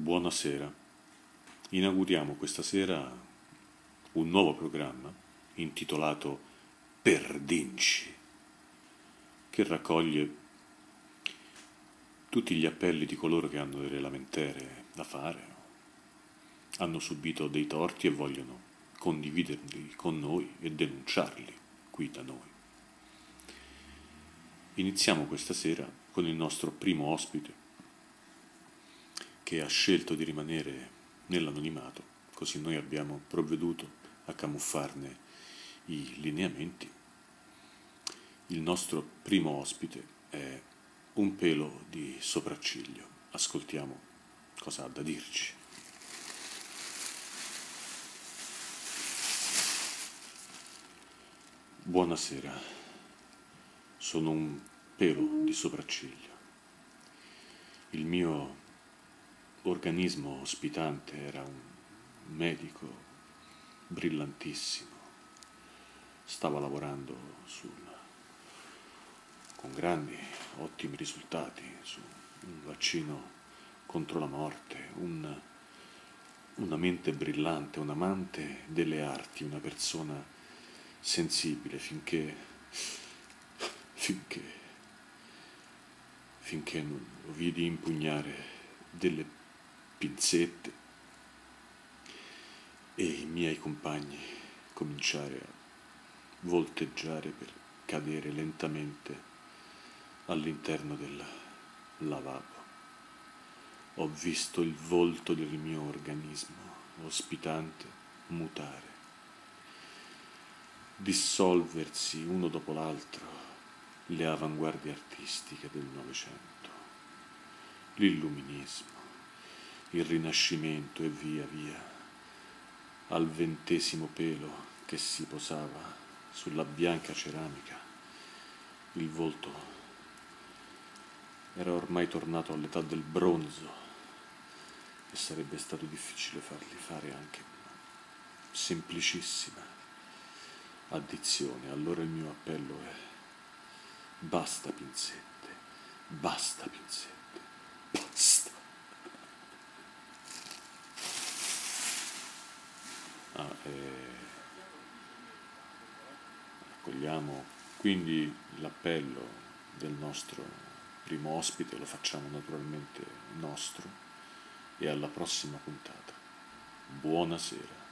Buonasera. Inauguriamo questa sera un nuovo programma intitolato Perdinci, che raccoglie tutti gli appelli di coloro che hanno delle lamentere da fare, hanno subito dei torti e vogliono condividerli con noi e denunciarli qui da noi. Iniziamo questa sera con il nostro primo ospite che ha scelto di rimanere nell'anonimato, così noi abbiamo provveduto a camuffarne i lineamenti. Il nostro primo ospite è un pelo di sopracciglio. Ascoltiamo cosa ha da dirci. Buonasera, sono un pelo di sopracciglio. Il mio organismo ospitante era un medico brillantissimo. Stava lavorando sul, con grandi, ottimi risultati su un vaccino contro la morte, un, una mente brillante, un amante delle arti, una persona sensibile finché, finché finché non lo vidi impugnare delle pinzette e i miei compagni cominciare a volteggiare per cadere lentamente all'interno del lavabo. Ho visto il volto del mio organismo ospitante mutare, dissolversi uno dopo l'altro le avanguardie artistiche del Novecento, l'illuminismo, il Rinascimento e via via, al ventesimo pelo che si posava sulla bianca ceramica, il volto era ormai tornato all'età del bronzo e sarebbe stato difficile fargli fare anche una semplicissima addizione. Allora il mio appello è Basta pinzette, basta pinzette, accogliamo quindi l'appello del nostro primo ospite, lo facciamo naturalmente nostro e alla prossima puntata. Buonasera.